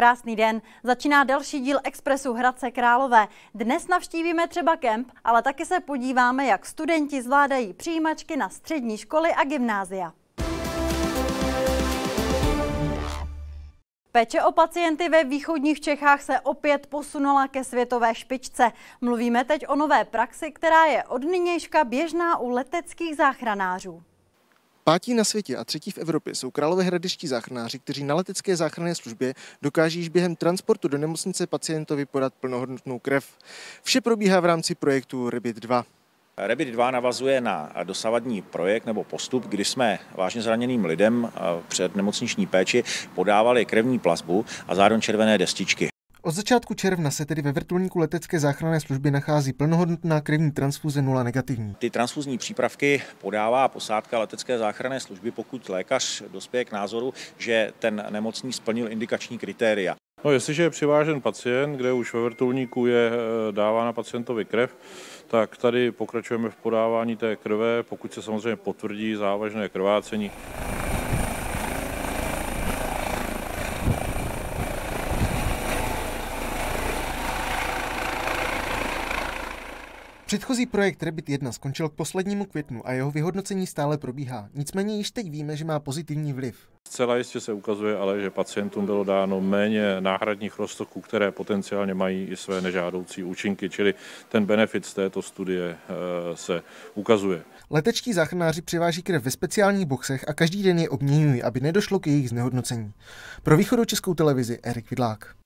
Krásný den. Začíná další díl Expressu Hradce Králové. Dnes navštívíme třeba kemp, ale taky se podíváme, jak studenti zvládají přijímačky na střední školy a gymnázia. Péče o pacienty ve východních Čechách se opět posunula ke světové špičce. Mluvíme teď o nové praxi, která je od nynějška běžná u leteckých záchranářů. Pátí na světě a třetí v Evropě jsou královéhradeští záchranáři, kteří na letecké záchranné službě dokáží již během transportu do nemocnice pacientovi podat plnohodnotnou krev. Vše probíhá v rámci projektu Rebit 2. Rebit 2 navazuje na dosavadní projekt nebo postup, kdy jsme vážně zraněným lidem před nemocniční péči podávali krevní plazbu a zároveň červené destičky. Od začátku června se tedy ve vrtulníku letecké záchranné služby nachází plnohodnotná krevní transfuze nula negativní. Ty transfuzní přípravky podává posádka letecké záchranné služby, pokud lékař dospěje k názoru, že ten nemocný splnil indikační kritéria. No, jestliže je přivážen pacient, kde už ve vrtulníku je eh, dávána pacientovi krev, tak tady pokračujeme v podávání té krve, pokud se samozřejmě potvrdí závažné krvácení. Předchozí projekt Rebit 1 skončil k poslednímu květnu a jeho vyhodnocení stále probíhá. Nicméně již teď víme, že má pozitivní vliv. Zcela jistě se ukazuje ale, že pacientům bylo dáno méně náhradních roztoků, které potenciálně mají i své nežádoucí účinky, čili ten benefit z této studie eh, se ukazuje. Letečtí záchranáři přiváží krev ve speciálních boxech a každý den je obměňují, aby nedošlo k jejich znehodnocení. Pro východu českou televizi Erik Vidlák.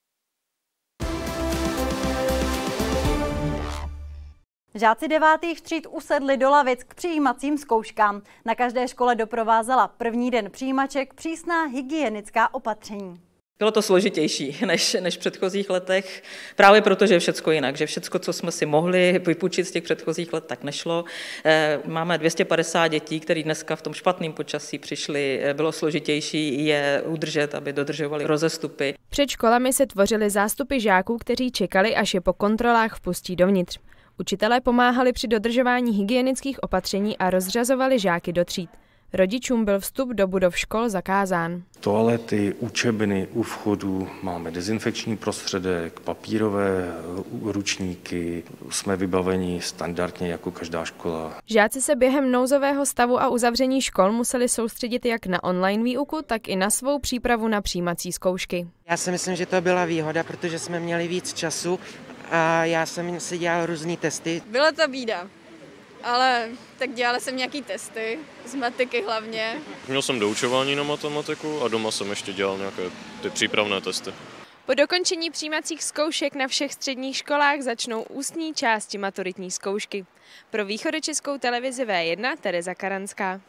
Žáci devátých tříd usedli do lavic k přijímacím zkouškám. Na každé škole doprovázela první den přijímaček přísná hygienická opatření. Bylo to složitější než, než v předchozích letech, právě proto, že je všecko jinak, že všecko, co jsme si mohli vypůjčit z těch předchozích let, tak nešlo. Eh, máme 250 dětí, které dneska v tom špatném počasí přišli. Eh, bylo složitější je udržet, aby dodržovali rozestupy. Před školami se tvořily zástupy žáků, kteří čekali, až je po kontrolách vpustí dovnitř. Učitelé pomáhali při dodržování hygienických opatření a rozřazovali žáky do tříd. Rodičům byl vstup do budov škol zakázán. Toalety, učebny u vchodu, máme dezinfekční prostředek, papírové ručníky, jsme vybaveni standardně jako každá škola. Žáci se během nouzového stavu a uzavření škol museli soustředit jak na online výuku, tak i na svou přípravu na přijímací zkoušky. Já si myslím, že to byla výhoda, protože jsme měli víc času a já jsem si dělal různé testy. Byla to bída, ale tak dělala jsem nějaký testy, z matiky hlavně. Měl jsem doučování na matematiku a doma jsem ještě dělal nějaké ty přípravné testy. Po dokončení přijímacích zkoušek na všech středních školách začnou ústní části maturitní zkoušky. Pro východočeskou televizi V1 Tereza Karanská.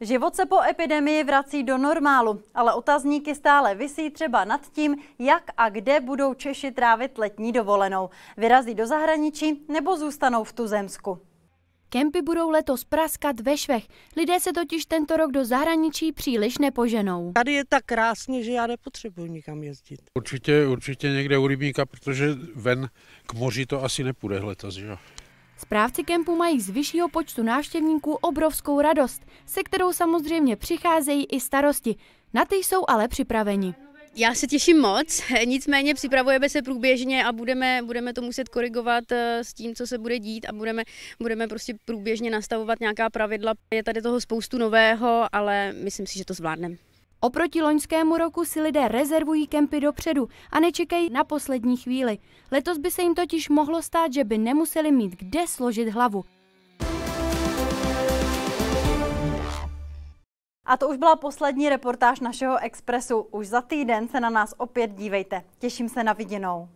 Život se po epidemii vrací do normálu, ale otazníky stále visí třeba nad tím, jak a kde budou Češi trávit letní dovolenou. Vyrazí do zahraničí nebo zůstanou v tuzemsku. Kempy budou letos praskat ve švech. Lidé se totiž tento rok do zahraničí příliš nepoženou. Tady je tak krásně, že já nepotřebuji nikam jezdit. Určitě, určitě někde u rybníka, protože ven k moři to asi nepůjde letos, že jo? Správci kempu mají z vyššího počtu návštěvníků obrovskou radost, se kterou samozřejmě přicházejí i starosti. Na ty jsou ale připraveni. Já se těším moc, nicméně připravujeme se průběžně a budeme, budeme to muset korigovat eh, s tím, co se bude dít a budeme, budeme prostě průběžně nastavovat nějaká pravidla. Je tady toho spoustu nového, ale myslím si, že to zvládneme. Oproti loňskému roku si lidé rezervují kempy dopředu a nečekají na poslední chvíli. Letos by se jim totiž mohlo stát, že by nemuseli mít kde složit hlavu. A to už byla poslední reportáž našeho Expressu. Už za týden se na nás opět dívejte. Těším se na viděnou.